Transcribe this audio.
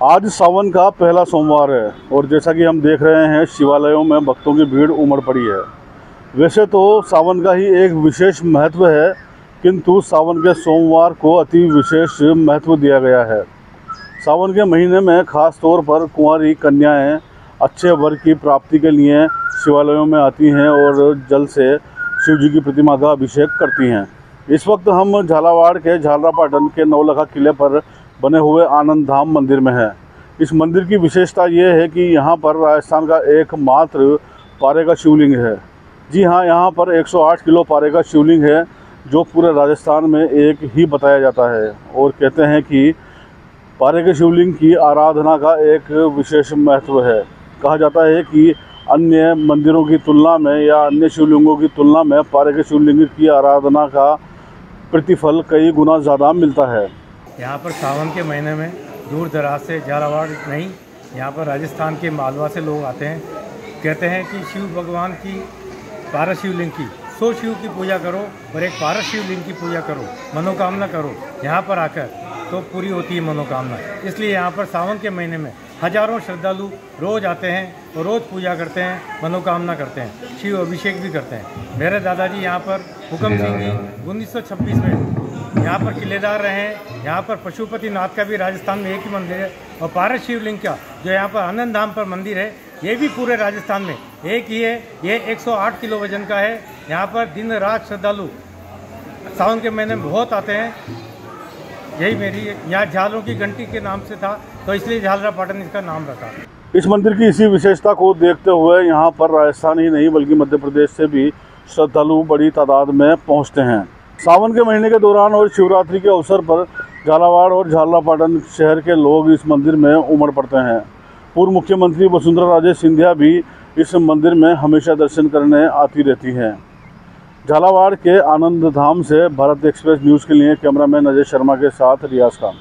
आज सावन का पहला सोमवार है और जैसा कि हम देख रहे हैं, शिवालयों में भक्तों की भीड़ उमड़ पड़ी है। वैसे तो सावन का ही एक विशेष महत्व है, किंतु सावन के सोमवार को अति विशेष महत्व दिया गया है। सावन के महीने में खास तौर पर कुंवारी कन्याएँ अच्छे वर की प्राप्ति के लिए शिवालयों में आती हैं और जल से शिव जी की प्रतिमा का अभिषेक करती हैं। इस वक्त हम झालावाड़ के झालरापाटन के नौलखा किले पर बने हुए आनंद धाम मंदिर में है। इस मंदिर की विशेषता ये है कि यहाँ पर राजस्थान का एकमात्र पारे का शिवलिंग है। जी हाँ यहाँ पर 108 किलो पारे का शिवलिंग है, जो पूरे राजस्थान में एक ही बताया जाता है। और कहते हैं कि पारे के शिवलिंग की आराधना का एक विशेष महत्व है। कहा जाता है कि अन्य मंदिरों की तुलना में या अन्य शिवलिंगों की तुलना में पारे के शिवलिंग की आराधना का प्रतिफल कई गुना ज़्यादा मिलता है। यहाँ पर सावन के महीने में दूर दराज से झालावाड़ नहीं यहाँ पर राजस्थान के मालवा से लोग आते हैं। कहते हैं कि शिव भगवान की पारा शिवलिंग की सो शिव की पूजा करो और एक पारस शिवलिंग की पूजा करो मनोकामना करो यहाँ पर आकर तो पूरी होती है मनोकामना। इसलिए यहाँ पर सावन के महीने में हज़ारों श्रद्धालु रोज आते हैं और रोज पूजा करते हैं मनोकामना करते हैं शिव अभिषेक भी करते हैं। मेरे दादाजी यहाँ पर हुक्म सिंह जी उन्नीस में यहाँ पर किलेदार रहे हैं। यहाँ पर पशुपति नाथ का भी राजस्थान में एक ही मंदिर है और पारस शिवलिंग का, जो यहाँ पर आनंद धाम पर मंदिर है, ये भी पूरे राजस्थान में एक ही है। ये 108 किलो वज़न का है। यहाँ पर दिन रात श्रद्धालु सावन के महीने में बहुत आते हैं। यही मेरी, यहाँ झालों की घंटी के नाम से था तो इसलिए झालरा पाटन इसका नाम रखा। इस मंदिर की इसी विशेषता को देखते हुए यहाँ पर राजस्थान ही नहीं, बल्कि मध्य प्रदेश से भी श्रद्धालु बड़ी तादाद में पहुँचते हैं। सावन के महीने के दौरान और शिवरात्रि के अवसर पर झालावाड़ और झालापाटन शहर के लोग इस मंदिर में उमड़ पड़ते हैं। पूर्व मुख्यमंत्री वसुंधरा राजे सिंधिया भी इस मंदिर में हमेशा दर्शन करने आती रहती हैं। झालावाड़ के आनंद धाम से भारत एक्सप्रेस न्यूज़ के लिए कैमरामैन अजय शर्मा के साथ रियाज खान।